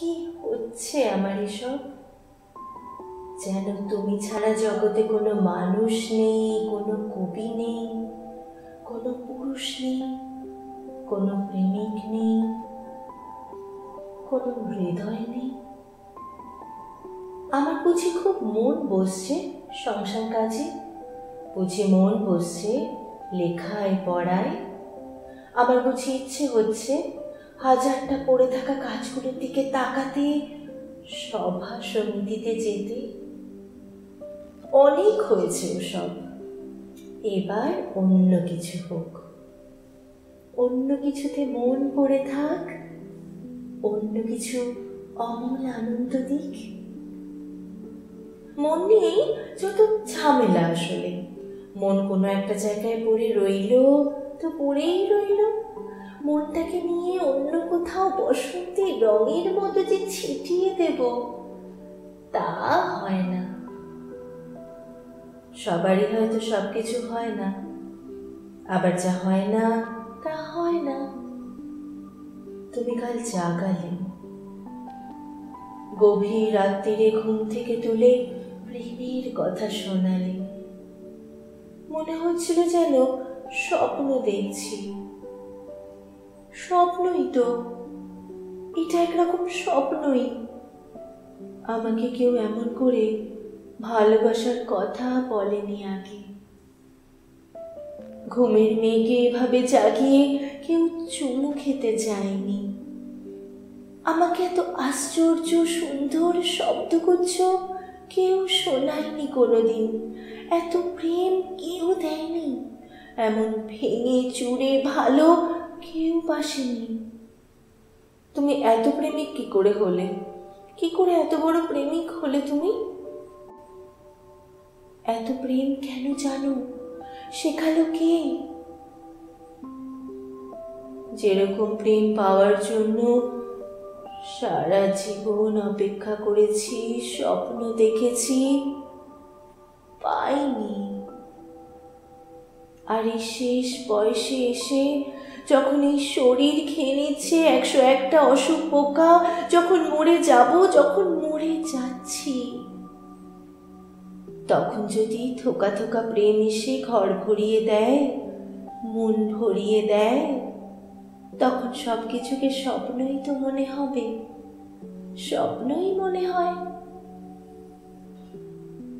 কি হচ্ছে আমার এসব? যেন তুমি ছাড়া জগতে কোনো মানুষ নেই, কোনো কবি নেই, কোনো পুরুষ নেই, কোনো প্রেমিক নেই, কোনো হৃদয় নেই। আমার বুঝি খুব মন বসছে সংসার কাজে, বুঝি মন বসছে লেখায়, পড়ায়। আমার বুঝি ইচ্ছে হচ্ছে হাজারটা পড়ে থাকা কাজগুলোর দিকে তাকাতে সভা সমিতিতে যেতে অনেক হয়েছে ওসব। এবার অন্য কিছু হোক। অন্য কিছুতে মন পড়ে থাক, অন্য কিছু অমল আনন্দ দিক। মন নিয়েই যত ঝামেলা আসলে। মন কোনো একটা জায়গায় পড়ে রইল, তো পড়েই রইল। মনটাকে নিয়ে অন্য কোথাও বসন্তে রঙের মতো যে ছিটিয়ে দেব, তা হয় না। সবারই হয়তো সব কিছু হয় না। আবার যা হয় না, তা হয় না। তুমি কাল জাগালে গভীর রাত্রিরে ঘুম থেকে তুলে প্রেমের কথা শোনালে। মনে হচ্ছিল যেন স্বপ্ন দেখছি। স্বপ্নই তো। এটা একরকম স্বপ্নই। আমাকে কেউ এমন করে ভালোবাসার কথা বলেনি আগে। ঘুমের মেয়েকে এভাবে জাগিয়ে কেউ চুমু খেতে যায়নি আমাকে এত আশ্চর্য, সুন্দর শব্দগুচ্ছ কেউ শোনায়নি কোনোদিন। এত প্রেম কেউ দেয়নি। এমন ভেঙে চুরে ভালো কেউ বাসেনি। তুমি এত প্রেমিক কি করে হলে? কি করে এত বড় প্রেমিক হলে তুমি? এত প্রেম কেন জানো? শেখালো কে? যেরকম প্রেম পাওয়ার জন্য সারা জীবন অপেক্ষা করেছি, স্বপ্ন দেখেছি, পাইনি। আর এই শেষ বয়সে এসে যখন এই শরীর খেয়ে নিচ্ছে একশো একটা অসুখ পোকা যখন মরে যাব, যখন মরে যাচ্ছি। তখন যদি থোকা থোকা প্রেম এসে ঘর ভরিয়ে দেয়, মন ভরিয়ে দেয়, তখন সব কিছুকে স্বপ্নই তো মনে হবে। স্বপ্নই মনে হয়।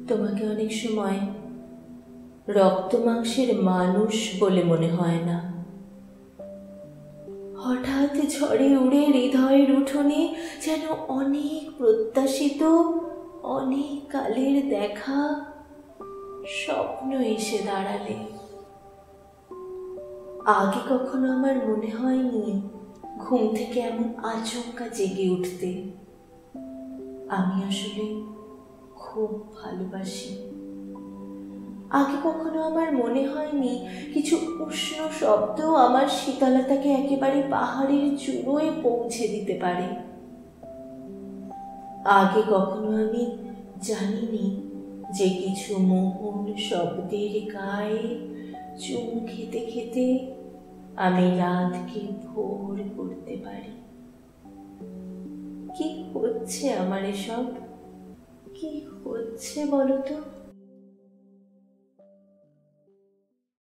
তোমাকে অনেক সময় রক্ত মাংসের মানুষ বলে মনে হয় না। হঠাৎ ঝড়ে উড়ে হৃদয়ের উঠোনে যেন অনেক প্রত্যাশিত, অনেক কালের দেখা, স্বপ্ন এসে দাঁড়ালে। আগে কখনো আমার মনে হয়নি ঘুম থেকে এমন আচমকা জেগে উঠতে। আমি আসলে খুব ভালোবাসি। আগে কখনো আমার মনে হয়নি। কিছু উষ্ণ শব্দ আমার শীতলতাকে একেবারে পাহাড়ের চূড়োয় পৌঁছে দিতে পারে। আগে কখনো আমি জানিনি যে কিছু মোহন শব্দের গায়ে চুম খেতে খেতে আমি রাতকে ভোর করতে পারি। কি হচ্ছে আমার এসব? কি হচ্ছে বলো তো?